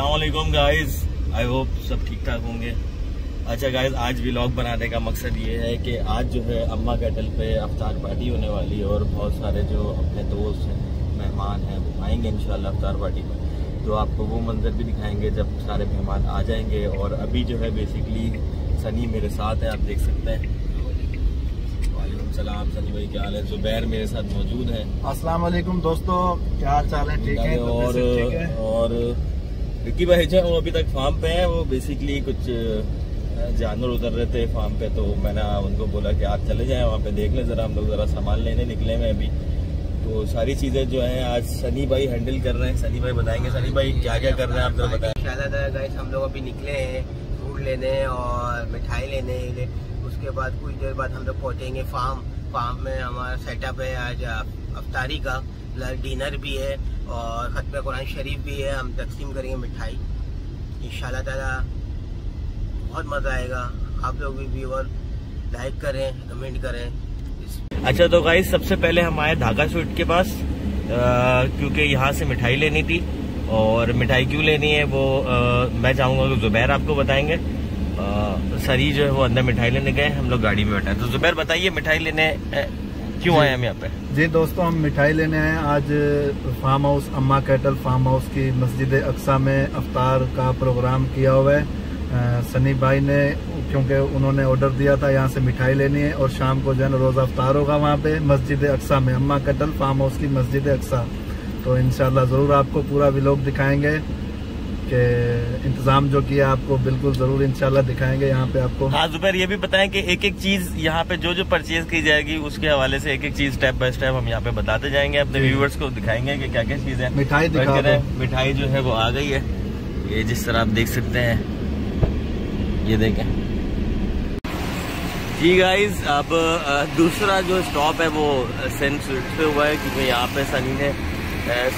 Aslam guys I hope सब ठीक ठाक होंगे। अच्छा गाइज़ आज व्लॉग बनाने का मकसद ये है कि आज जो है अम्मा कैटल पे अफ्तार पार्टी होने वाली है और बहुत सारे जो अपने दोस्त हैं मेहमान हैं वो आएँगे इंशाल्लाह अफ्तार पार्टी में। तो आपको वो मंजर भी दिखाएँगे जब सारे मेहमान आ जाएँगे और अभी जो है बेसिकली सनी मेरे साथ है आप देख सकते हैं। सलाम सनी भाई क्या हाल है? जुबैर मेरे साथ मौजूद है। अस्सलाम वालेकुम दोस्तों क्या हाल चाल है? ठीक है? और? और विक्की भाई जो वो अभी तक फार्म पे है, वो बेसिकली कुछ जानवर उतर रहे थे फार्म पे तो मैंने उनको बोला कि आप चले जाएँ, वहाँ पे देख लें जरा, हम लोग जरा सामान लेने निकले हैं अभी। तो सारी चीज़ें जो हैं, आज सनी भाई हैंडल कर रहे हैं, सनी भाई बताएँगे, सनी भाई क्या क्या कर रहे हैं, आप जरा बताएँ। गाइस हम लोग अभी निकले हैं फ्रूट लेने और मिठाई लेने उसके बाद कुछ देर बाद हम लोग पहुँचेंगे फार्म फार्म में हमारा सेटअप है आज अफ्तारी का। डिनर भी है और खतम कुरान शरीफ भी है हम तकसीम करेंगे मिठाई। इंशाल्लाह ताला बहुत मज़ा आएगा। आप लोग भी व्यूअर लाइक करें कमेंट करें। अच्छा तो गाइस सबसे पहले हम आए धागा स्वीट के पास क्योंकि यहाँ से मिठाई लेनी थी। और मिठाई क्यों लेनी है वो अ, मैं चाहूँगा कि जुबैर आपको बताएँगे। अ, सरी जो है वो अंदर मिठाई लेने गए हम लोग गाड़ी में बैठे तो जुबैर बताइए मिठाई लेने क्यों आए हम यहाँ पे? जी दोस्तों हम मिठाई लेने आए हैं। आज farm house Amma cattle farm house की मस्जिद अक्सा में अफ्तार का प्रोग्राम किया हुआ है। सनी भाई ने क्योंकि उन्होंने ऑर्डर दिया था यहाँ से मिठाई लेनी है और शाम को जो है रोज़ा अफ्तार होगा वहाँ पे मस्जिद अक्सा में अम्मा कैटल फार्म हाउस की मस्जिद अक्सा। तो इनशाला ज़रूर आपको पूरा विलोक दिखाएँगे। कि इंतज़ाम जो किया आपको बिल्कुल ज़रूर इंशाल्लाह दिखाएँगे यहाँ पे आपको। हाँ जुबैर ये भी बताएँ कि एक एक चीज़ यहाँ पे जो जो परचेज की जाएगी उसके हवाले से एक एक चीज़ स्टेप बाय स्टेप हम यहाँ पे बताते जाएँगे अपने व्यूवर्स को दिखाएँगे कि क्या क्या चीज़ है। मिठाई दिखा मिठाई जो है वो आ गई है। ये जिस तरह आप देख सकते हैं ये देखें। जी गाइस अब दूसरा जो स्टॉप है वो सेंट स्वीट पे हुआ है क्योंकि यहाँ पे सनी ने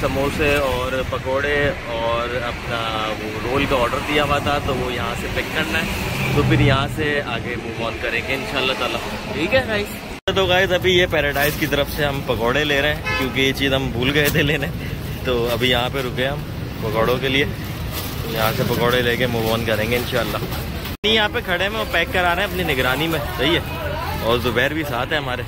समोसे और पकोड़े और अपना वो रोल का ऑर्डर दिया हुआ था तो वो यहाँ से पिक करना है। तो फिर यहाँ से आगे मूव ऑन करेंगे, इंशाल्लाह ताला। ठीक है गाइस तो गाइस अभी ये पैराडाइज की तरफ़ से हम पकोड़े ले रहे हैं, क्योंकि ये चीज़ हम भूल गए थे लेने। तो अभी यहाँ पे रुके हम पकौड़ों के लिए। तो यहाँ से पकौड़े लेके मूव ऑन करेंगे, इंशाल्लाह। नहीं, यहाँ पे खड़े हैं, वो पैक करा रहे हैं अपनी निगरानी में। सही है? और जुबैर भी साथ है हमारे।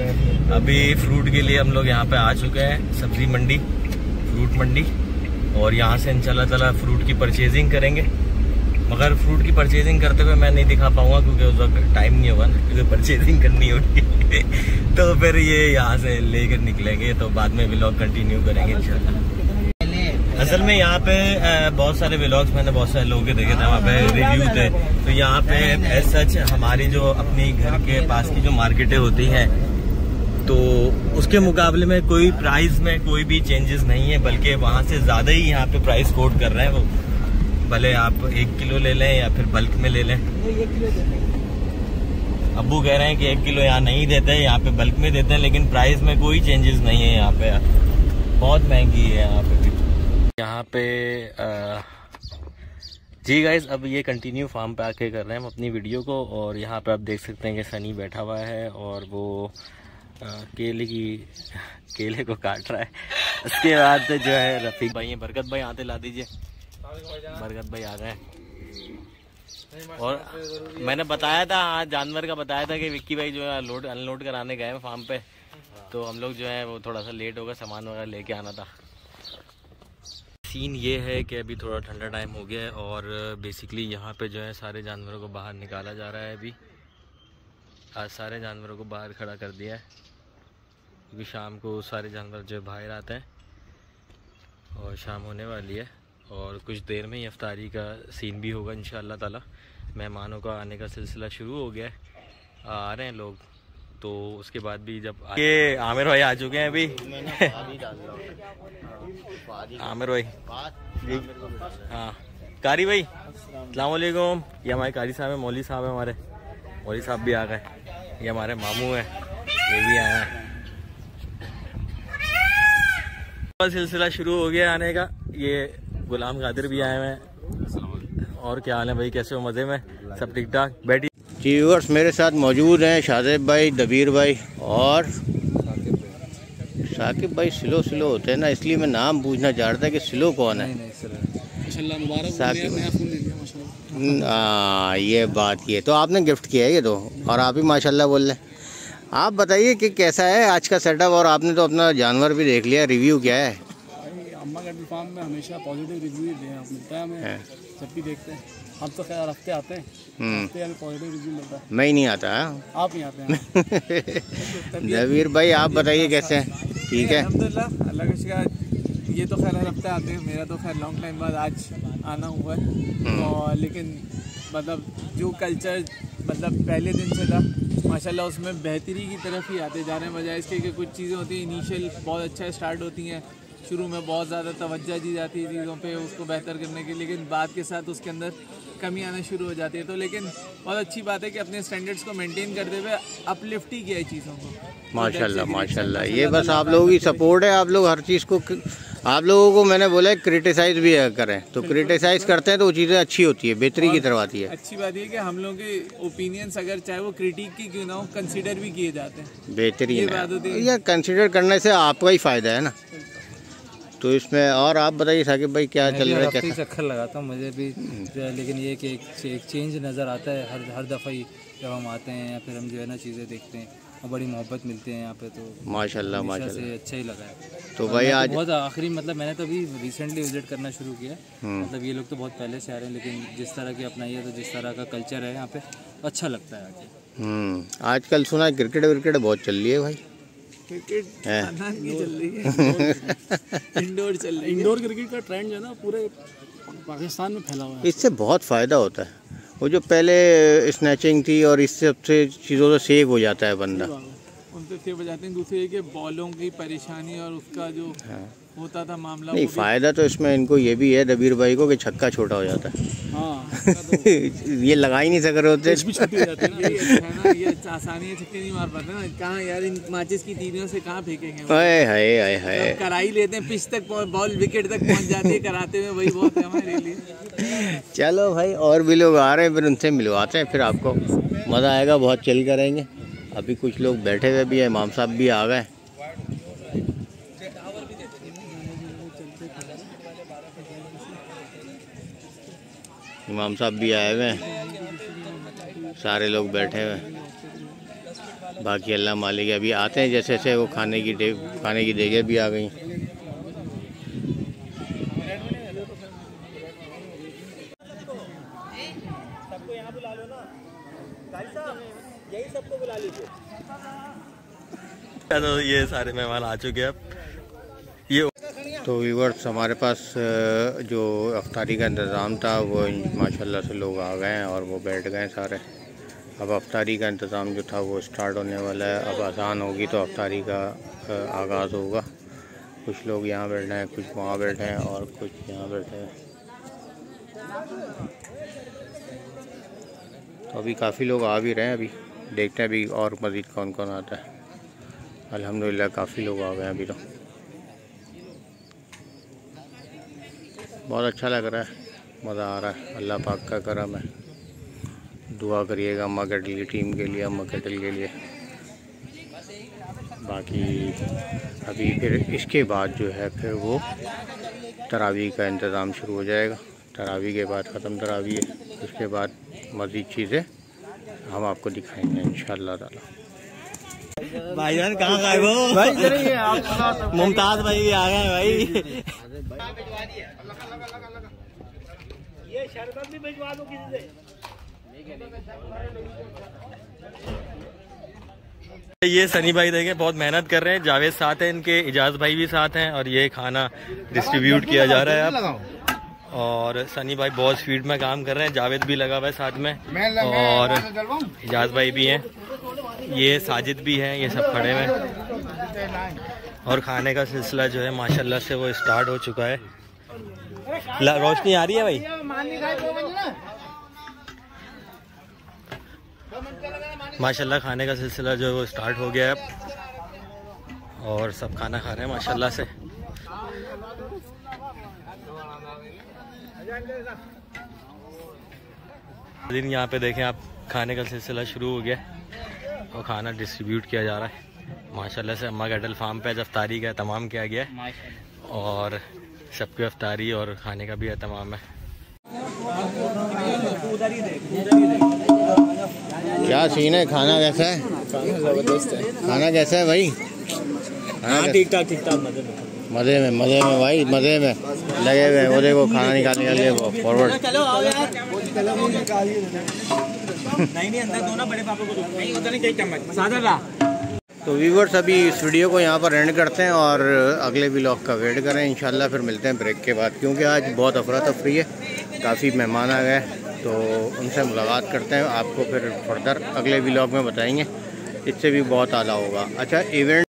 अभी फ्रूट के लिए हम लोग यहाँ पे आ चुके हैं सब्ज़ी मंडी फ्रूट मंडी और यहाँ से इंशाल्लाह ताला फ्रूट की परचेजिंग करेंगे। मगर फ्रूट की परचेजिंग करते हुए मैं नहीं दिखा पाऊँगा क्योंकि उस वक्त टाइम नहीं होगा ना क्योंकि परचेजिंग करनी होगी तो फिर ये यहाँ से लेकर निकलेंगे तो बाद में व्लॉग कंटिन्यू करेंगे इंशाल्लाह। असल में यहाँ पे बहुत सारे व्लॉग्स मैंने बहुत सारे लोगों के देखे थे वहाँ पे रिव्यू थे। तो यहाँ पे एज सच हमारी जो अपनी घर के पास की जो मार्केटें होती हैं तो उसके मुकाबले में कोई प्राइस में कोई भी चेंजेस नहीं है बल्कि वहाँ से ज़्यादा ही यहाँ पे प्राइस कोट कर रहे हैं वो। भले आप एक किलो ले लें या फिर बल्क में ले लें। अबू कह रहे हैं कि एक किलो यहाँ नहीं देते यहाँ पे बल्क में देते हैं लेकिन प्राइस में कोई चेंजेस नहीं है यहाँ पे। बहुत महँगी है यहाँ पे भी। यहाँ पे अ, जी गाइज़ अब ये कंटिन्यू फार्म पे आके कर रहे हैं हम अपनी वीडियो को और यहाँ पे आप देख सकते हैं कि सनी बैठा हुआ है और वो केले की, केले को काट रहा है। उसके बाद से जो है रफीक भाई हैं बरकत भाई आते ला दीजिए। बरकत भाई आ गए। और मैंने बताया था, आज जानवर का बताया था कि विक्की भाई जो है लोड अनलोड कराने गए हैं फार्म पे। तो हम लोग जो है वो थोड़ा सा लेट हो गए, सामान वगैरह लेके आना था। सीन ये है कि अभी थोड़ा ठंडा टाइम हो गया है और बेसिकली यहाँ पे जो है सारे जानवरों को बाहर निकाला जा रहा है अभी। आज सारे जानवरों को बाहर खड़ा कर दिया है। क्योंकि शाम को सारे जानवर जो बाहर आते हैं और शाम होने वाली है और कुछ देर में ही अफ्तारी का सीन भी होगा इन ताला। मेहमानों का आने का सिलसिला शुरू हो गया है। आ रहे हैं लोग तो उसके बाद भी जब ये आमिर भाई आ चुके हैं अभी। आमिर भाई। हाँ। कारी भाई अलैक्म ये हमारे कारी साहब हैं, मौली साहब हैं हमारे। मौली साहब भी आ गए ये हमारे मामू हैं, ये भी आए हैं। सिलसिला शुरू हो गया आने का। ये गुलाम कादिर भी आए हुए हैं। और क्या हाल है भाई? कैसे हो? मज़े में? सब ठीक ठाक? बैठी जी व्यूअर्स मेरे साथ मौजूद हैं शाहजेब भाई दबीर भाई और साकिब भाई स्लो स्लो होते हैं ना इसलिए मैं नाम पूछना चाह रहा था कि स्लो कौन है? साकिब। नया फ़ोन ले लिया माशाल्लाह। हाँ ये बात ये तो आपने गिफ्ट किया है ये तो और आप ही माशाल्लाह बोल रहे हैं। आप बताइए कि कैसा है आज का सेटअप और आपने तो अपना जानवर भी देख लिया रिव्यू क्या है? अम्मा फार्म में हमेशा पॉजिटिव रिव्यू दे हैं मिलता है हमें हाँ। जब भी देखते हैं। हम तो खैर हफ़्ते आते हैं हम्म। हफ़्ते हमें पॉजिटिव रिव्यू मिलता है। मैं ही नहीं आता हाँ? आप ही आते हैं। जबीर भाई आप बताइए कैसे हैं? ठीक है। अल्लाह का ये तो खैर हर हफ़्ते आते हैं मेरा तो खैर लॉन्ग टाइम बाद आज आना हुआ है। और लेकिन मतलब जो कल्चर मतलब पहले दिन से था माशाल्लाह उसमें बेहतरी की तरफ़ ही आते जा रहे हैं बजाय इसके कि कुछ चीज़ें होती हैं इनिशियल बहुत अच्छा स्टार्ट होती हैं। शुरू में बहुत ज़्यादा तवज्जा दी जाती है चीज़ों पर उसको बेहतर करने के लेकिन बाद के साथ उसके अंदर कमी आना शुरू हो जाती है। तो लेकिन बहुत अच्छी बात है कि अपने स्टैंडर्ड्स को मेंटेन करते हुए अपलिफ्ट ही किया है चीज़ों को। माशाल्लाह माशाल्लाह। ये बस आप लोगों की सपोर्ट है आप लोग हर चीज़ को आप लोगों को मैंने बोला है क्रिटिसाइज भी करें तो क्रिटिसाइज करते हैं तो वो चीज़ें अच्छी होती है बेहतरी की तरफ़ आती है। अच्छी बात ये कि हम लोगों के ओपिनियंस अगर चाहे वो क्रिटिक की क्यों ना हो कंसीडर भी किए जाते हैं। बेहतरीन है। या कंसिडर करने से आपका ही फ़ायदा है ना। तो इसमें और आप बताइए साकिब भाई क्या चल रहा है कैसा चक्कर लगाता हूँ मुझे भी लेकिन ये कि एक, एक चेंज नज़र आता है हर हर दफ़ा ही जब हम आते हैं या फिर हम जो है ना चीज़ें देखते हैं और बड़ी मोहब्बत मिलती है यहाँ पे तो माशाल्लाह माशाल्लाह। से अच्छा ही लगा है। तो भाई तो आज बहुत आखिरी मतलब मैंने तो अभी रिसेंटली विज़िट करना शुरू किया हम्म। मतलब ये लोग तो बहुत पहले से आ रहे हैं लेकिन जिस तरह की अपनाइए तो जिस तरह का कल्चर है यहाँ पे अच्छा लगता है आके। हम्म आजकल सुना है क्रिकेट विकेट बहुत चल रही है भाई। क्रिकेट है। खाना की चल रही है। इंडोर चल रही है। इंडोर क्रिकेट का ट्रेंड जो है ना पूरे पाकिस्तान में फैला हुआ है। इससे बहुत फ़ायदा होता है। वो जो पहले स्नैचिंग थी और इससे सबसे चीज़ों से सेव हो जाता है बंदा। उनसे फिर बजाते हैं दूसरे ये कि बॉलों की परेशानी और उसका जो होता था मामला नहीं फ़ायदा तो इसमें इनको ये भी है दबीर भाई को कि छक्का छोटा हो जाता है। हाँ ये लगा ही नहीं सक रहे होते आसानी छक्के नहीं मार पाते ना। कहाँ यार इन माचिस की तीलियों से कहाँ फेंकेंगे हम? हाय हाय हाय हाय। कराई लेते हैं पिच तक बॉल विकेट तक पहुँच जाती है कराते हुए वही बहुत है हमारे लिए। चलो भाई और भी लोग आ रहे हैं फिर उनसे मिलवाते हैं फिर आपको मज़ा आएगा बहुत चिल करेंगे। अभी कुछ लोग बैठे हुए भी हैं इमाम साहब भी आ गए। इमाम साहब भी आए हुए हैं। सारे लोग बैठे हुए बाकी अल्लाह मालिक अभी आते हैं, जैसे जैसे वो खाने की खाने की देगे भी आ गई। तो ये सारे मेहमान आ चुके हैं अब। तो व्यूवर्स हमारे पास जो अफ्तारी का इंतज़ाम था, वो माशाल्लाह से लोग आ गए हैं और वो बैठ गए सारे। अब अफ्तारी का इंतज़ाम जो था, वो स्टार्ट होने वाला है। अब आसान होगी तो अफ्तारी का आगाज़ होगा। कुछ लोग यहाँ बैठे हैं, कुछ वहाँ बैठे हैं और कुछ यहाँ बैठे हैं। तो अभी काफ़ी लोग आ भी रहे हैं अभी। देखते हैं अभी और मज़ीद कौन कौन आता है। अल्हम्दुलिल्लाह, काफ़ी लोग आ गए हैं अभी तो। बहुत अच्छा लग रहा है। मज़ा आ रहा है। अल्लाह पाक का करम है। दुआ करिएगा अम्मा कैटल की टीम के लिए अम्मा कैटल के लिए। बाकी अभी फिर इसके बाद जो है फिर वो तरावी का इंतज़ाम शुरू हो जाएगा। तरावी के बाद ख़त्म तरावी है। उसके बाद मज़ीद चीज़ें हम आपको दिखाएँगे इन ताला। भाईजान कहाँ गायब हो? भाई मुमताज़ भाई भी आ गए भाई। ये सनी भाई देखे बहुत मेहनत कर रहे हैं। जावेद साथ हैं इनके इजाज भाई भी साथ हैं और ये खाना डिस्ट्रीब्यूट किया जा रहा है अब। और सनी भाई बहुत स्पीड में काम कर रहे हैं। जावेद भी लगा हुआ है साथ में और इजाज भाई भी हैं। ये साजिद भी हैं ये सब खड़े हुए हैं। और खाने का सिलसिला जो है माशाल्लाह से वो स्टार्ट हो चुका है। रोशनी आ रही है भाई? माशाल्लाह, खाने का सिलसिला जो है वो स्टार्ट हो गया है और सब खाना खा रहे हैं, माशाल्लाह से। दिन यहाँ पे देखें आप, खाने का सिलसिला शुरू हो गया और खाना डिस्ट्रीब्यूट किया जा रहा है। माशाल्लाह से अम्मा कैटल फार्म पे आज अफ्तारी का तमाम किया गया है। और सबकी अफ्तारी और खाने का भी तमाम है। क्या सीन है? खाना कैसा है? ज़बरदस्त है खाना कैसा है भाई? खाना कैसा- ठीक ठाक ठीक ठाक मज़े में। मज़े में मज़े में भाई मज़े में। लगे हुए हैं। वो देखो खाना निकालने के लिए वो फॉरवर्ड चलो आओ यार। नहीं नहीं अंदर दो ना बड़े पापा को नहीं उधर नहीं चम्मच सादर रहा तो व्यूवर्स अभी इस वीडियो को यहाँ पर एंड करते हैं और अगले ब्लॉग का वेट करें। इंशाल्लाह फिर मिलते हैं ब्रेक के बाद, क्योंकि आज बहुत अफरा तफरी है। काफ़ी मेहमान आ गए तो उनसे मुलाकात करते हैं। आपको फिर फर्दर अगले ब्लॉग में बताएँगे। इससे भी बहुत आला होगा। अच्छा इवेंट